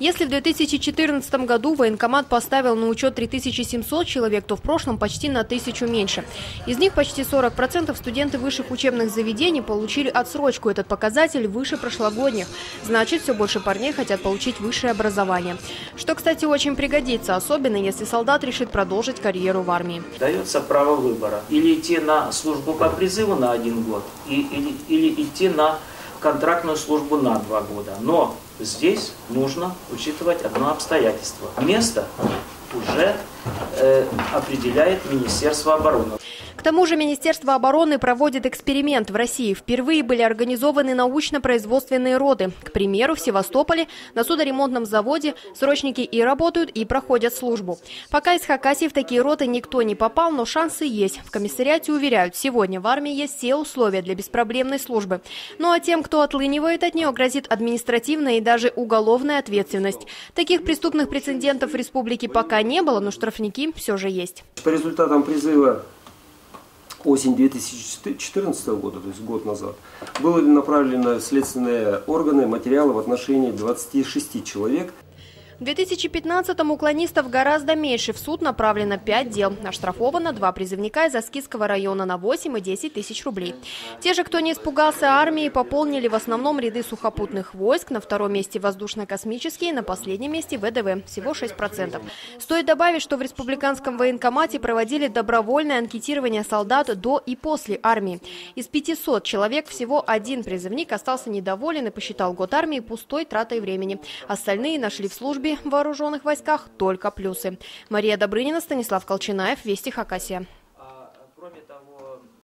Если в 2014 году военкомат поставил на учет 3700 человек, то в прошлом почти на тысячу меньше. Из них почти 40% студенты высших учебных заведений получили отсрочку. Этот показатель выше прошлогодних. Значит, все больше парней хотят получить высшее образование. Что, кстати, очень пригодится, особенно если солдат решит продолжить карьеру в армии. Дается право выбора. Или идти на службу по призыву на один год, или, или идти на контрактную службу на два года. Но здесь нужно учитывать одно обстоятельство. Место уже э, определяет Министерство обороны. К тому же Министерство обороны проводит эксперимент в России. Впервые были организованы научно-производственные роды. К примеру, в Севастополе на судоремонтном заводе срочники и работают, и проходят службу. Пока из Хакасии в такие роты никто не попал, но шансы есть. В комиссариате уверяют, сегодня в армии есть все условия для беспроблемной службы. Ну а тем, кто отлынивает от нее, грозит административная и даже уголовная ответственность. Таких преступных прецедентов в республике пока не было, но штрафники все же есть. По результатам призыва осень 2014 года, то есть год назад, были направлены в следственные органы материалы в отношении 26 человек. В 2015-м уклонистов гораздо меньше. В суд направлено 5 дел. Оштрафовано два призывника из Аскисского района на 8 и 10 тысяч рублей. Те же, кто не испугался армии, пополнили в основном ряды сухопутных войск. На втором месте воздушно-космические, на последнем месте ВДВ. Всего 6%. Стоит добавить, что в республиканском военкомате проводили добровольное анкетирование солдат до и после армии. Из 500 человек всего один призывник остался недоволен и посчитал год армии пустой тратой времени. Остальные нашли в службе службе в вооруженных войсках только плюсы. Мария Добрынина, Станислав Колчинаев, Вести Хакасия. Кроме того,